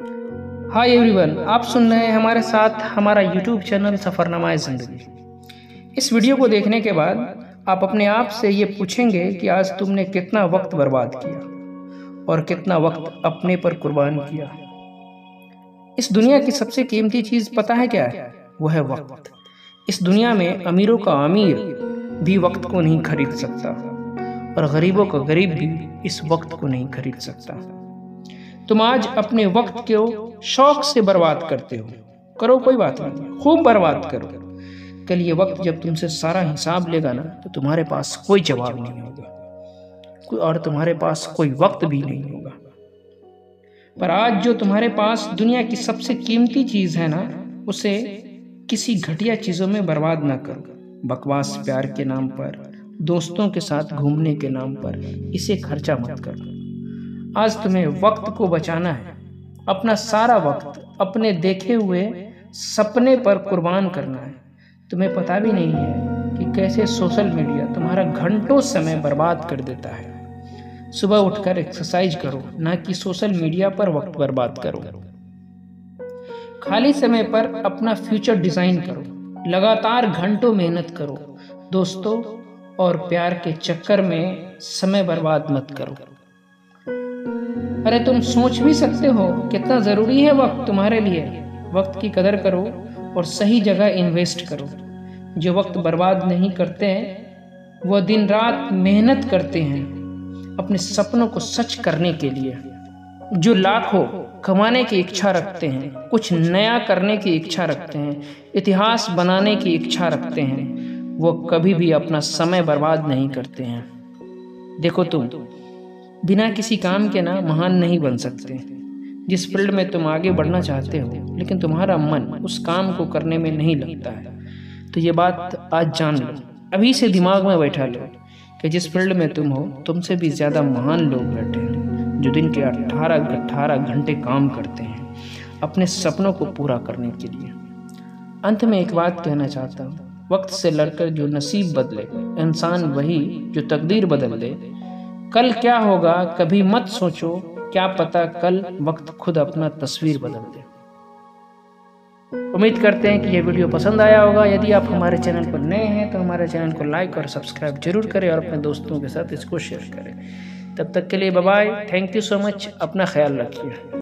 Hi everyone आप सुन रहे हैं हमारे साथ हमारा यूट्यूब चैनल सफ़रनामा ज़िंदगी। इस वीडियो को देखने के बाद आप अपने आप से ये पूछेंगे कि आज तुमने कितना वक्त बर्बाद किया और कितना वक्त अपने पर कुर्बान किया। इस दुनिया की सबसे कीमती चीज़ पता है क्या है? वो है वक्त। इस दुनिया में अमीरों का अमीर भी वक्त को नहीं खरीद सकता और गरीबों का गरीब भी इस वक्त को नहीं खरीद सकता। तुम आज अपने वक्त को शौक से बर्बाद करते हो। करो कोई बात नहीं, खूब बर्बाद करो। कल ये वक्त जब तुमसे सारा हिसाब लेगा ना तो तुम्हारे पास कोई जवाब नहीं होगा। और तुम्हारे पास कोई वक्त भी नहीं होगा। पर आज जो तुम्हारे पास दुनिया की सबसे कीमती चीज़ है ना, उसे किसी घटिया चीज़ों में बर्बाद ना करो। बकवास प्यार के नाम पर, दोस्तों के साथ घूमने के नाम पर, इसे खर्चा मत करो। आज तुम्हें वक्त को बचाना है। अपना सारा वक्त अपने देखे हुए सपने पर कुर्बान करना है। तुम्हें पता भी नहीं है कि कैसे सोशल मीडिया तुम्हारा घंटों समय बर्बाद कर देता है। सुबह उठकर एक्सरसाइज करो, ना कि सोशल मीडिया पर वक्त बर्बाद करो। खाली समय पर अपना फ्यूचर डिज़ाइन करो। लगातार घंटों मेहनत करो। दोस्तों और प्यार के चक्कर में समय बर्बाद मत करो। अरे तुम सोच भी सकते हो कितना ज़रूरी है वक्त तुम्हारे लिए। वक्त की कदर करो और सही जगह इन्वेस्ट करो। जो वक्त बर्बाद नहीं करते हैं वह दिन रात मेहनत करते हैं अपने सपनों को सच करने के लिए। जो लाखों कमाने की इच्छा रखते हैं, कुछ नया करने की इच्छा रखते हैं, इतिहास बनाने की इच्छा रखते हैं, वो कभी भी अपना समय बर्बाद नहीं करते हैं। देखो तुम बिना किसी काम के ना महान नहीं बन सकते। जिस फ़ील्ड में तुम आगे बढ़ना चाहते हो, लेकिन तुम्हारा मन उस काम को करने में नहीं लगता है। तो ये बात आज जान लो। अभी से दिमाग में बैठा लो कि जिस फ़ील्ड में तुम हो, तुमसे भी ज़्यादा महान लोग बैठे हैं, जो दिन के अट्ठारह अट्ठारह घंटे काम करते हैं, अपने सपनों को पूरा करने के लिए। अंत में एक बात कहना चाहता हूँ। वक्त से लड़कर जो नसीब बदले, इंसान वही जो तकदीर बदल दे कल क्या होगा, कभी मत सोचो, क्या पता कल वक्त खुद अपना तस्वीर बदल दे। उम्मीद करते हैं कि यह वीडियो पसंद आया होगा। यदि आप हमारे चैनल पर नए हैं तो हमारे चैनल को लाइक और सब्सक्राइब ज़रूर करें और अपने दोस्तों के साथ इसको शेयर करें। तब तक के लिए bye thank you so much अपना ख्याल रखिए।